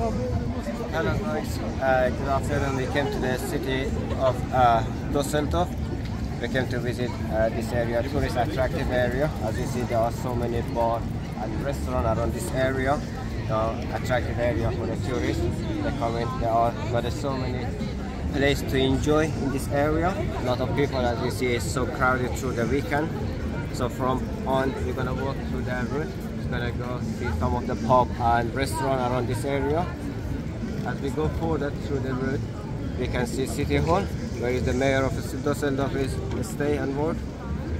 Hello guys, uh, good afternoon. We came to the city of uh, Düsseldorf. We came to visit uh, this area, tourist attractive area. As you see, there are so many bars and restaurants around this area. The attractive area for the tourists. They come in, there are, but there's so many places to enjoy in this area. A lot of people, as you see, is so crowded through the weekend. So from on, we're gonna walk through the route. Gonna go see some of the pub and restaurant around this area. As we go further through the route, we can see City Hall, where is the mayor of Düsseldorf is stay and work.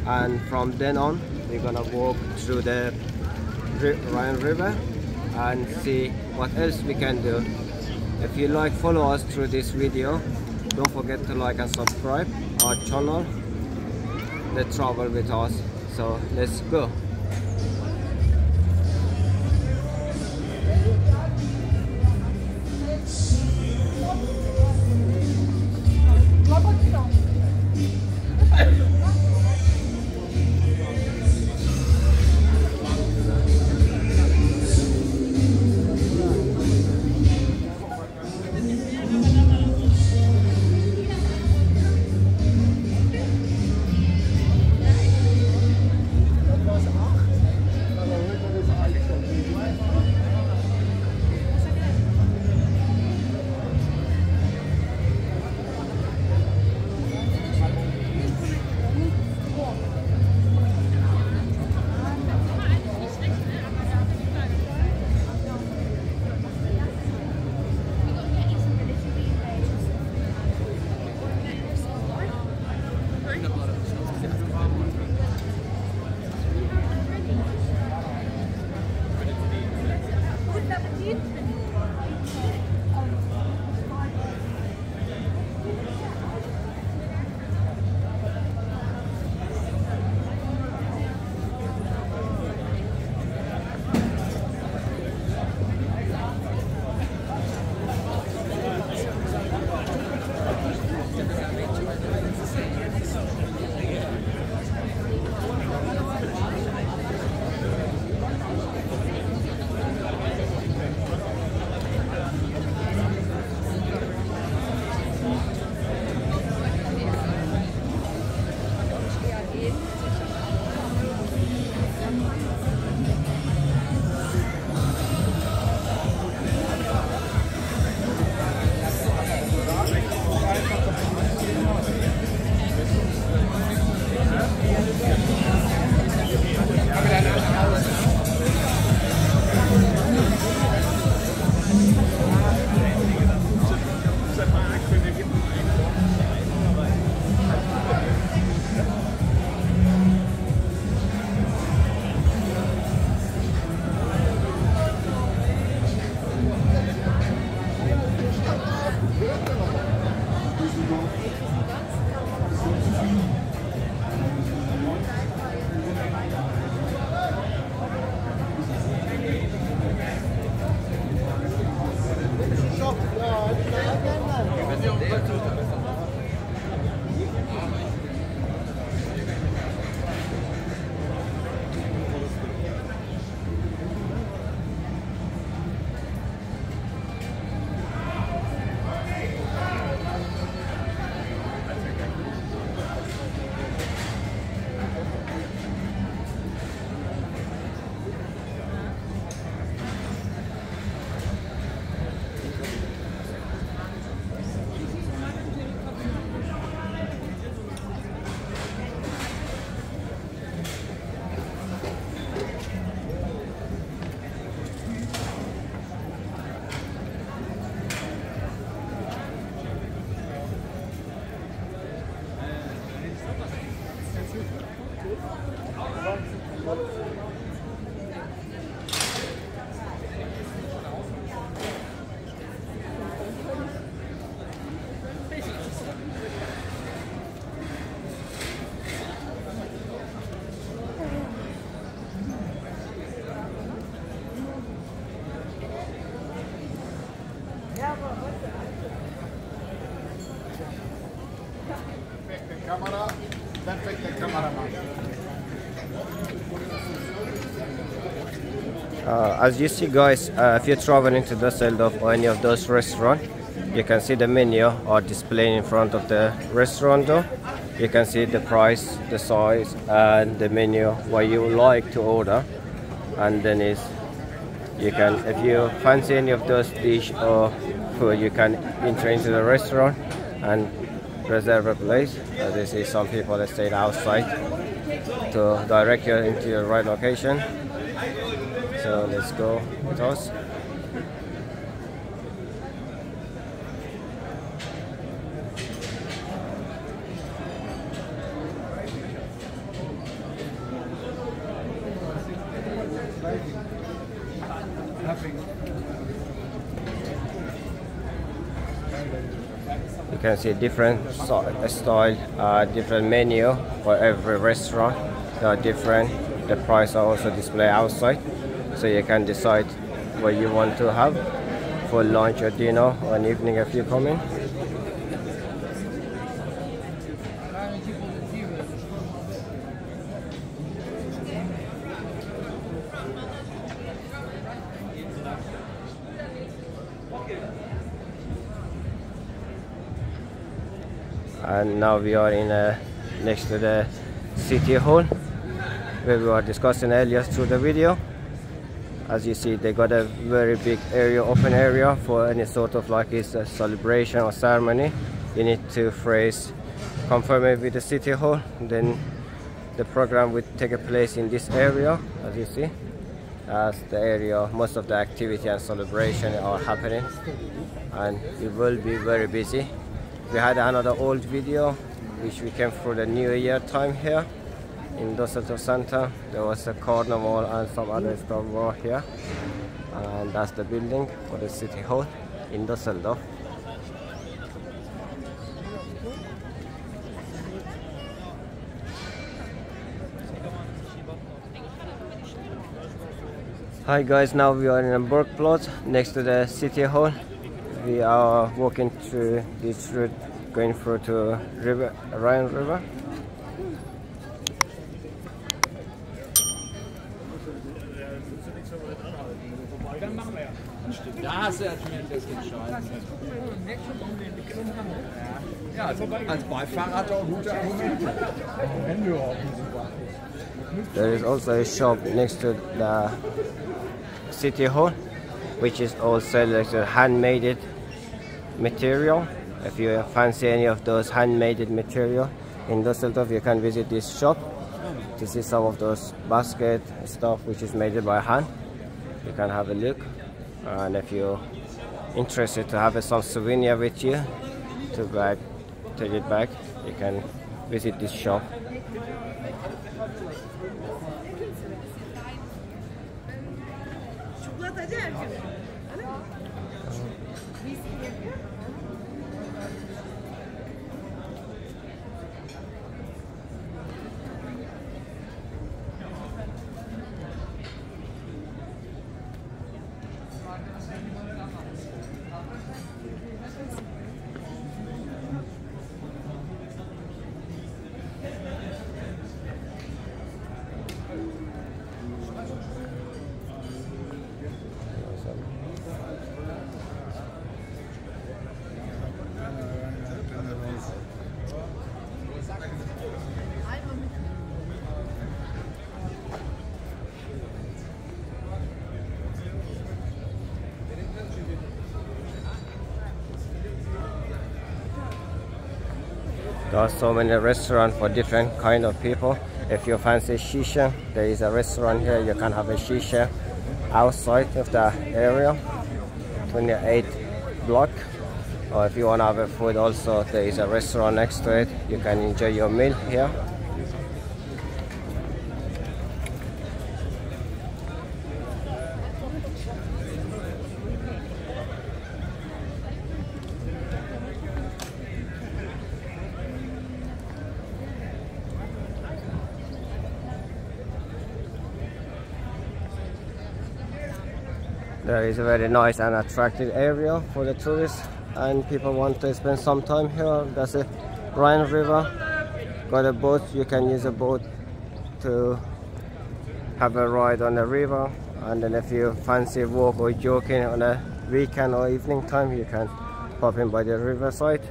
And from then on, we're gonna walk through the Rhine River and see what else we can do. If you like, follow us through this video. Don't forget to like and subscribe our channel. Let's travel with us. So let's go. Uh, as you see guys, uh, if you're traveling to Dusseldorf or any of those restaurants, you can see the menu or display in front of the restaurant door. You can see the price, the size and the menu what you like to order. And then is you can if you fancy any of those dish or food you can enter into the restaurant and reserve a place. As you see some people that stayed outside to direct you into your right location. So let's go with us. You can see different style, uh, different menu for every restaurant. They are different. The price are also displayed outside, so you can decide what you want to have for lunch or dinner or an evening if you come in. and now we are in uh, next to the city hall where we were discussing earlier through the video as you see they got a very big area open area for any sort of like it's a uh, celebration or ceremony. You need to phrase confirm it with the city hall. Then the program will take a place in this area as you see as the area most of the activity and celebration are happening. And it will be very busy. We had another old video which we came for the new year time here in Dusseldorf Center there was a carnival and some other stuff were here. And that's the building for the city hall in Dusseldorf. Hi guys, now we are in a Burgplatz next to the city hall. We are walking through this route going through to river Rhine River Ja, als, als Beifahrer hat er gute Argumente. There is also a shop next to the city hall which is also like a handmade material if you fancy any of those handmade material in Düsseldorf you can visit this shop to see some of those basket stuff which is made by hand you can have a look and if you're interested to have some souvenir with you to back take it back. You can visit this shop Are so many restaurants for different kind of people. If you fancy shisha, there is a restaurant here. You can have a shisha outside of the area, 28 block. Or if you want to have a food also, there is a restaurant next to it. You can enjoy your meal here. Is a very nice and attractive area for the tourists and people want to spend some time here. That's a Rhine River. Got a boat, you can use a boat to have a ride on the river and then if you fancy walk or joking on a weekend or evening time you can pop in by the riverside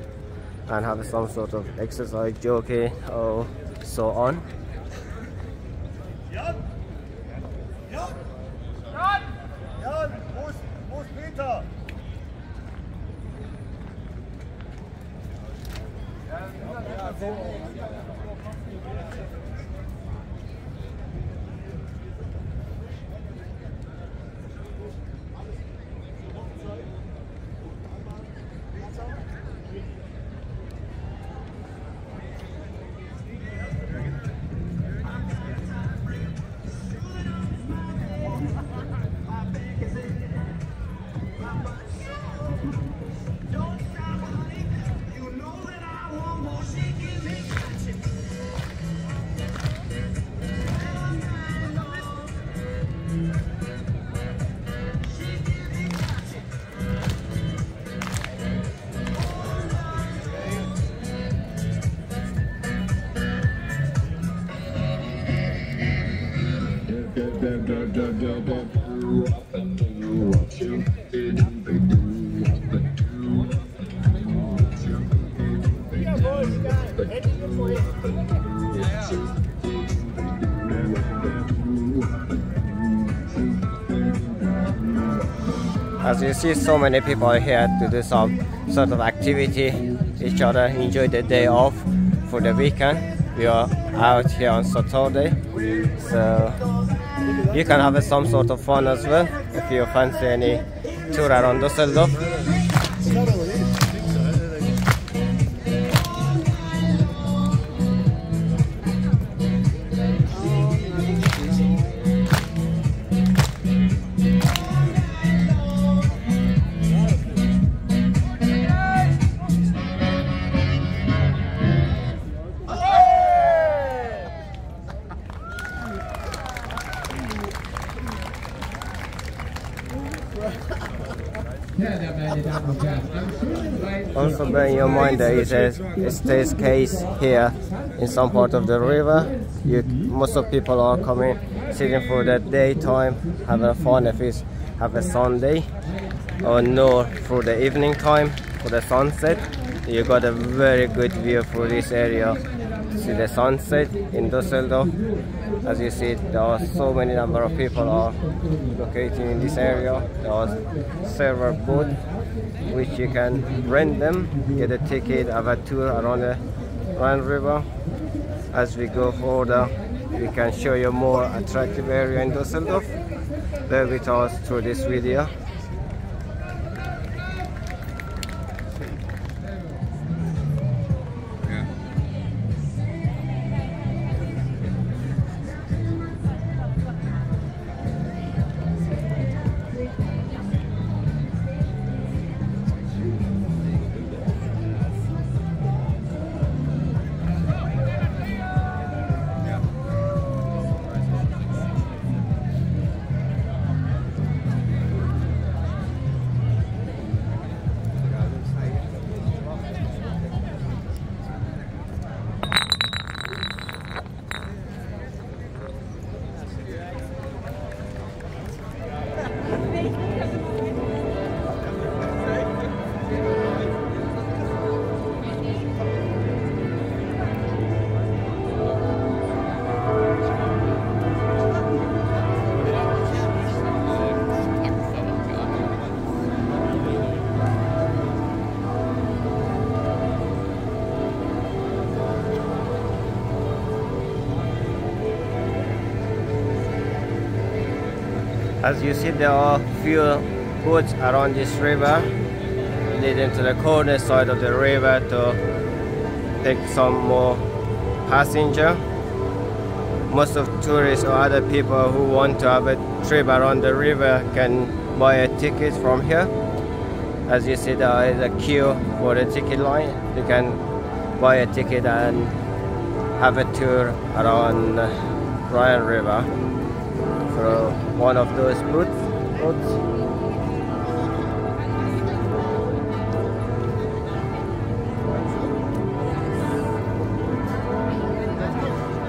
and have some sort of exercise joking or so on As you see, so many people here to do some sort of activity, each other enjoy the day off for the weekend. We are out here on Saturday, so you can have some sort of fun as well if you fancy any tour around Düsseldorf. In your mind there is a, staircase here in some part of the river. You, most of people are coming, sitting for the daytime, having fun if it's have a Sunday, or no for the evening time for the sunset. You got a very good view for this area. See the sunset in Düsseldorf. As you see, there are so many number of people are located in this area. There are several boats which you can rent them, get a ticket, have a tour around the Rhine River. As we go further, we can show you more attractive area in Düsseldorf. Bear with us through this video. As you see, there are few boats around this river leading to the corner side of the river to take some more passenger. Most of tourists or other people who want to have a trip around the river can buy a ticket from here. As you see, there is a queue for the ticket line. You can buy a ticket and have a tour around Rhine River through one of those booths.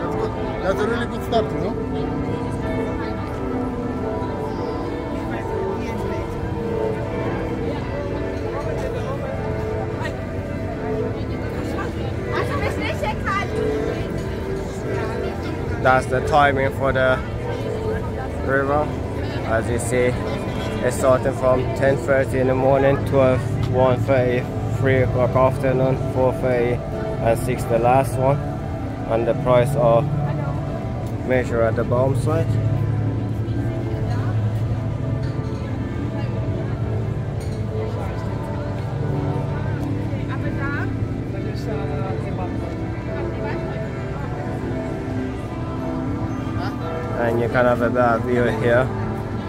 That's good. That's a really good start, you know? That's the timing for the river. As you see, it's starting from 10.30 in the morning, 12, 1.30, 3 o'clock afternoon, 4.30 and 6 the last one. And the price are measured at the bottom side. Can have a better view here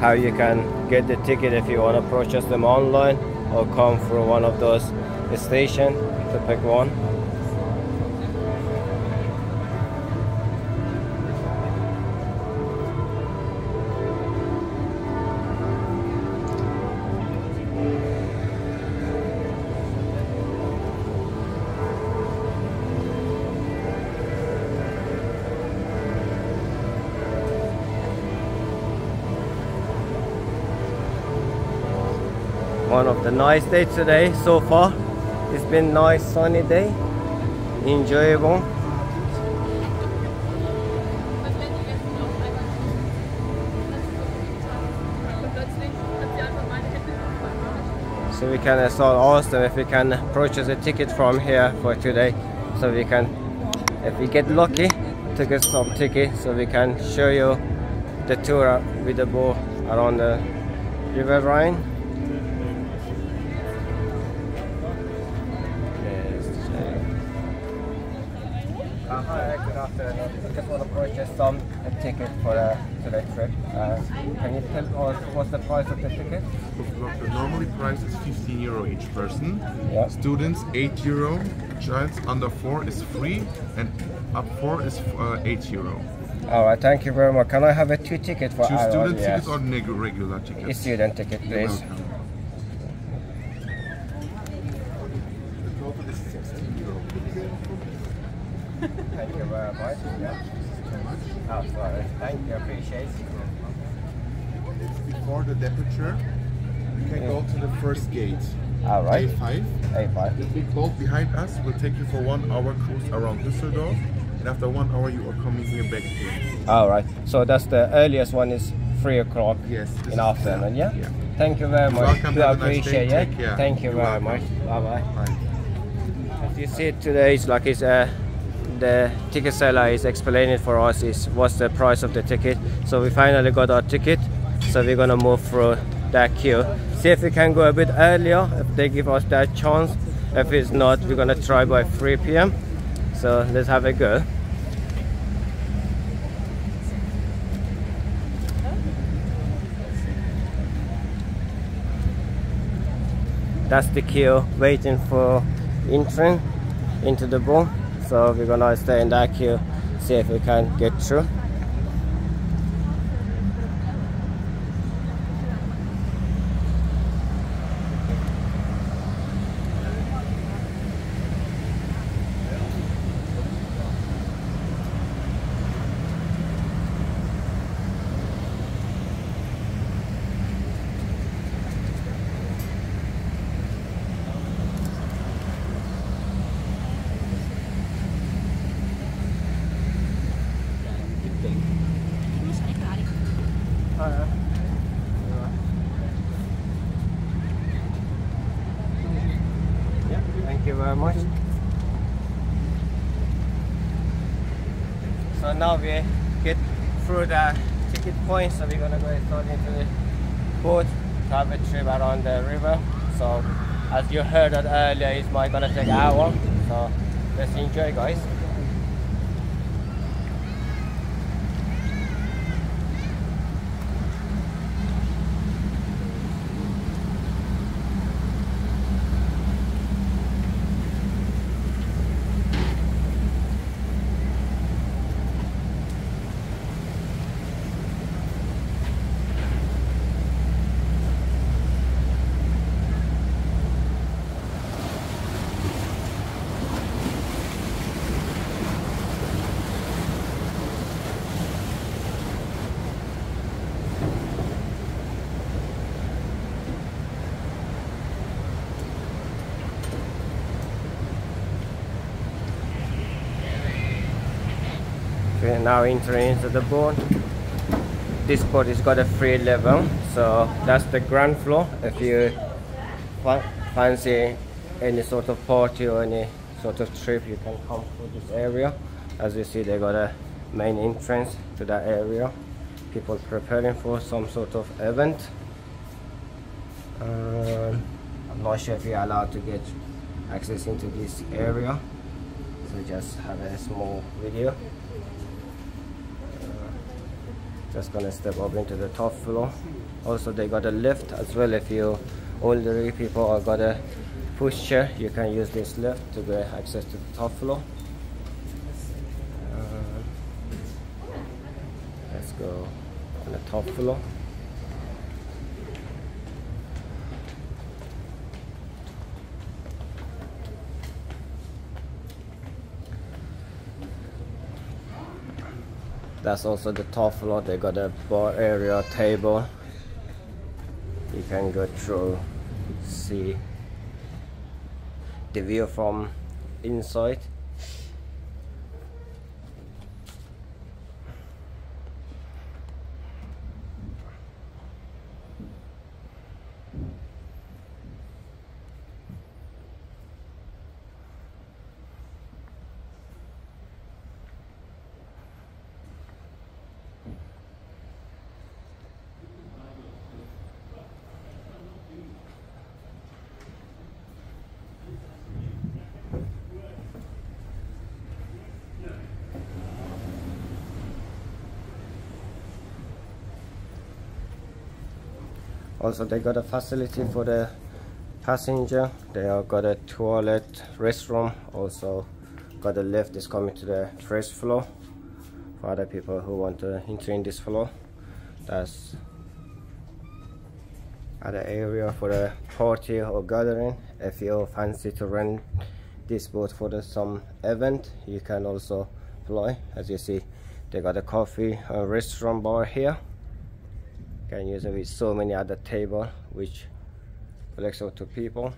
how you can get the ticket if you want to purchase them online or come through one of those stations to pick one nice day today so far. It's been nice sunny day. Enjoyable. So we can uh, install awesome if we can purchase a ticket from here for today so we can if we get lucky to get some ticket so we can show you the tour with the boat around the river Rhine some a ticket for a today trip. Uh, can you tell us what's the price of the ticket? The normally price is 15 euro each person. Yeah. Students 8 euro. Child's under 4 is free and up 4 is uh, 8 euro. All right, thank you very much. Can I have a two ticket for Two Ireland? student Yes. tickets or regular regular A student ticket, please. welcome. The total is 16 euro. Thank you very much. Yeah. Oh, sorry. Thank you, appreciate it. It's before the departure. You can go to the first gate. All right. A5. A5. The big boat behind us will take you for one hour cruise around Düsseldorf. And after one hour, you are coming here back again. All right. So that's the earliest one is three o'clock Yes. in afternoon. Yeah. Yeah. Thank you very much. welcome. Nice appreciate day. it. Take care. Thank you You're very welcome. much. Bye bye. Bye. As you see today, it's like it's uh, the ticket seller is explaining for us is what's the price of the ticket. So we finally got our ticket. So we're gonna move through that queue. See if we can go a bit earlier if they give us that chance. If it's not, we're gonna try by 3 p.m. So let's have a go. That's the queue waiting for entering into the boat. So we're gonna stay in that queue, see if we can get through. Yeah, thank you very much. So now we get through the ticket point, so we're gonna go start into the boat to have a trip around the river. So as you heard earlier, it's might gonna take an hour. So let's enjoy guys. Okay, now entering into the boat. This boat has got a free level, so that's the ground floor. If you fancy any sort of party or any sort of trip, you can come to this area. As you see, they got a main entrance to that area. People preparing for some sort of event. Um, I'm not sure if you're allowed to get access into this area so just have a small video just gonna step up into the top floor. Also they got a lift as well. If you older people or got a push chair you can use this lift to get access to the top floor. Uh, let's go on the top floor that's also the top floor. They got a bar area table. You can go through see the view from inside also they got a facility for the passenger. They have got a toilet restroom. Also got a lift is coming to the first floor for other people who want to enter in this floor. That's other area for a party or gathering. If you fancy to rent this boat for the, some event you can also fly as you see they got a coffee a restaurant bar here can use it with so many other table which flexible to people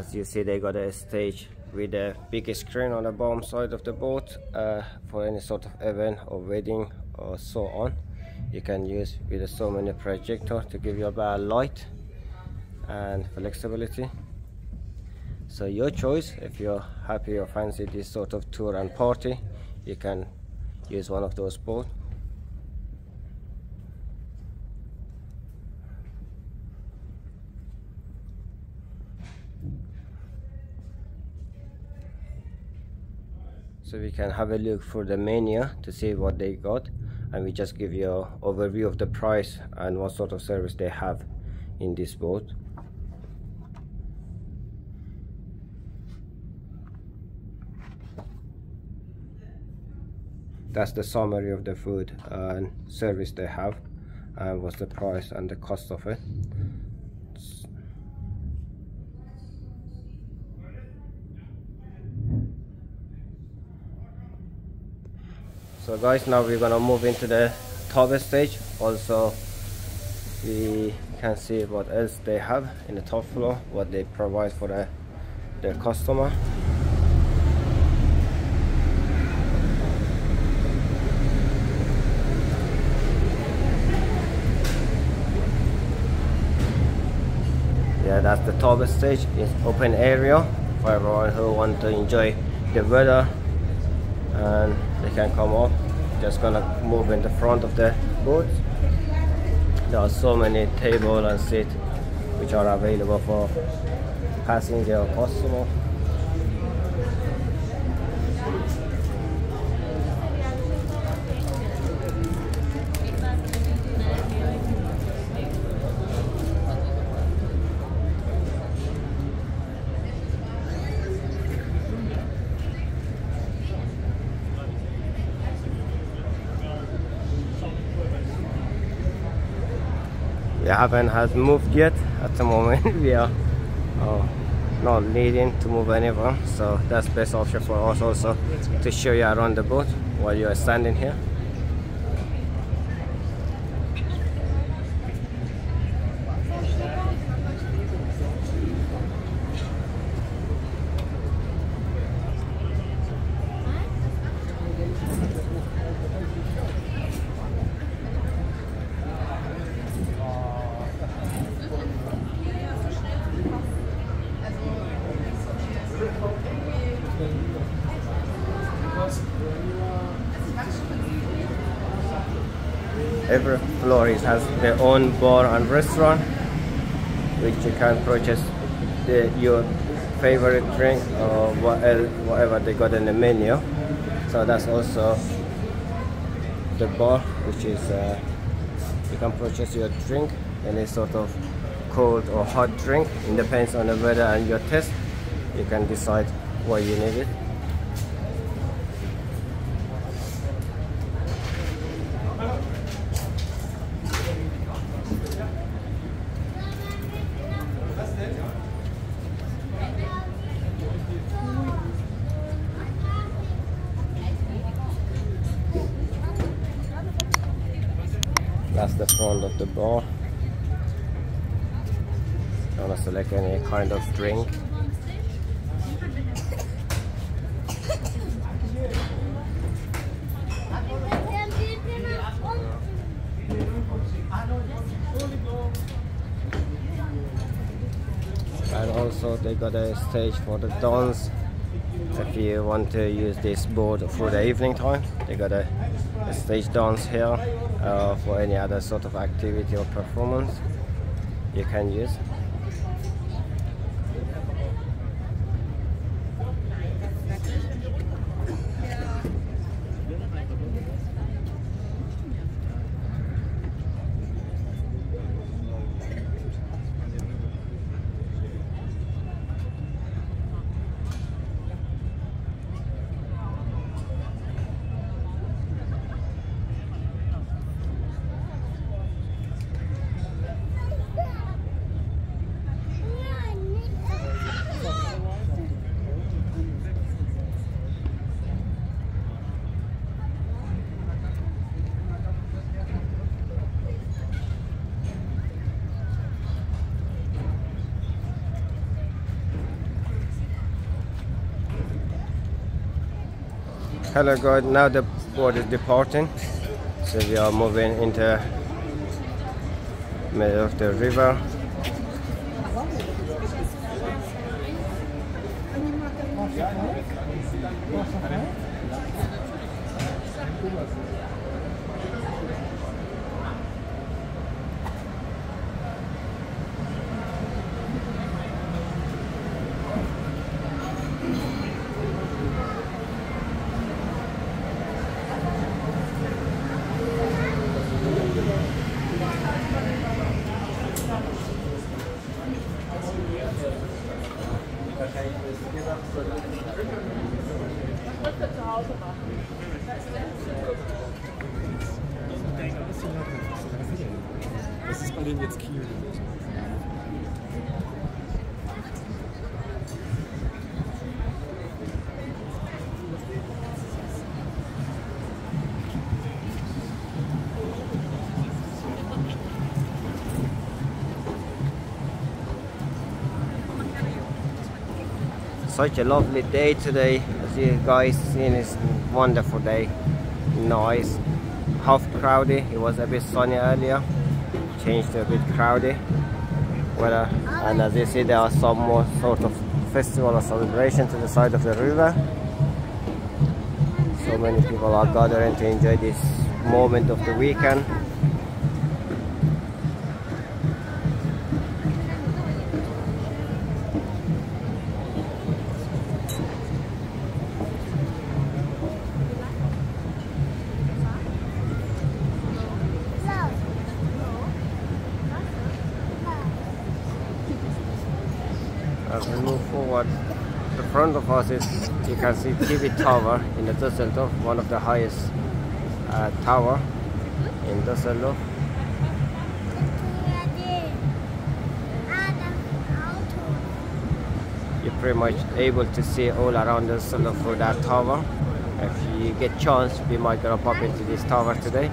as you see they got a stage with a big screen on the bottom side of the boat uh, for any sort of event or wedding or so on. You can use with a so many projector to give you a better light and flexibility. So your choice if you're happy or fancy this sort of tour and party you can use one of those boats so we can have a look for the menu to see what they got and we just give you an overview of the price and what sort of service they have in this boat. That's the summary of the food and service they have and what's the price and the cost of it so guys now we're gonna move into the top stage. Also we can see what else they have in the top floor what they provide for the, their customer. Yeah that's the top stage. It's open area for everyone who want to enjoy the weather. And they can come up just gonna move in the front of the boat there are so many tables and seats which are available for passenger or customer haven't has moved yet. At the moment we are uh, not needing to move anywhere. So that's best option for us also to show you around the boat while you are standing here every floor is, has their own bar and restaurant which you can purchase the, your favorite drink or whatever they got in the menu. So that's also the bar which is uh, you can purchase your drink any sort of cold or hot drink it depends on the weather and your taste. You can decide what you need it That's the of the wanna select any kind of drink. And also they got a stage for the dance. If you want to use this board for the evening time, they got a, a stage dance here uh, for any other sort of activity or performance you can use. Hello guys, now the boat is departing. So we are moving into middle of the river. Such a lovely day today. As you guys seen, it's wonderful day. Nice. Half crowdy. It was a bit sunny earlier. Changed to a bit crowdy. Weather. And as you see, there are some more sort of festival or celebration to the side of the river. So many people are gathering to enjoy this moment of the weekend. As we move forward, the you can see TV Tower in the Düsseldorf, one of the highest uh, tower in Düsseldorf. You're pretty much able to see all around Düsseldorf through that tower. If you get chance, we might gonna pop into this tower today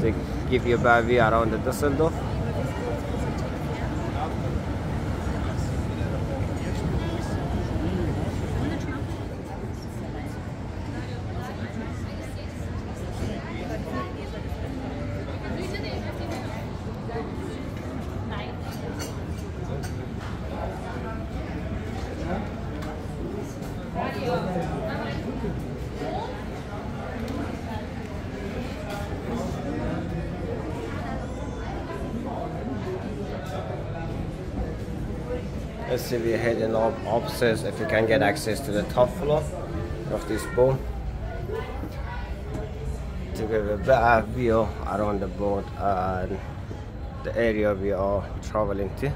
to give you a better view around the Düsseldorf. Let's see if we're heading up upstairs if we can get access to the top floor of this boat to give a better view around the boat and the area we are traveling to.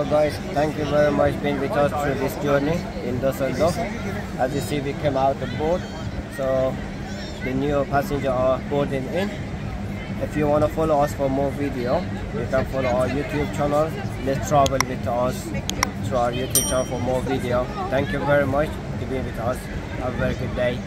So guys, thank you very much being with us through this journey in Dusseldorf. As you see, we came out the boat, so the new passengers are boarding in. If you want to follow us for more video, you can follow our YouTube channel. Let's travel with us through our YouTube channel for more video. Thank you very much to be with us. Have a very good day.